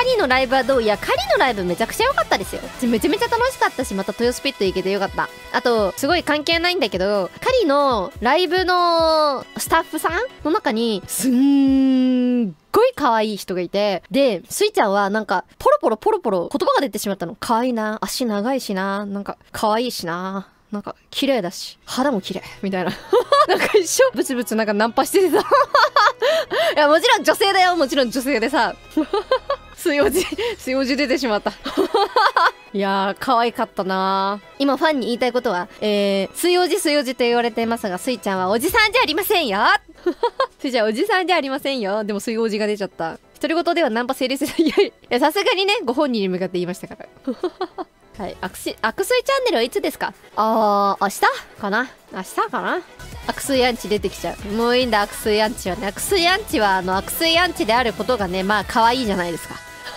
カリのライブはどう？いやカリのライブめちゃくちゃ良かったですよ。めちゃめちゃ楽しかったしまた豊洲ピット行けてよかった。あとすごい関係ないんだけどカリのライブのスタッフさんの中にすんごい可愛い人がいてでスイちゃんはなんかポロポロポロポロ言葉が出てしまったの。可愛いな。足長いしな。なんか可愛いしな。なんか綺麗だし。肌も綺麗。みたいな。なんか一生ブツブツなんかナンパしててさ。いやもちろん女性だよ。もちろん女性でさ。水おじ 水おじ出てしまった。いやー可愛かったな。今ファンに言いたいことはえー、水おじ水おじと言われていますがスイちゃんはおじさんじゃありませんよ。スイちゃんおじさんじゃありませんよ。でも水おじが出ちゃった。独り言ではナンパ成立い。やいやさすがにねご本人に向かって言いましたから。はい。アクシ、アクスイチャンネルはいつですか？あー、明日かな？明日かな？アクスイアンチ出てきちゃう。もういいんだ、アクスイアンチはね。アクスイアンチは、あの、アクスイアンチであることがね、まあ、可愛いじゃないですか。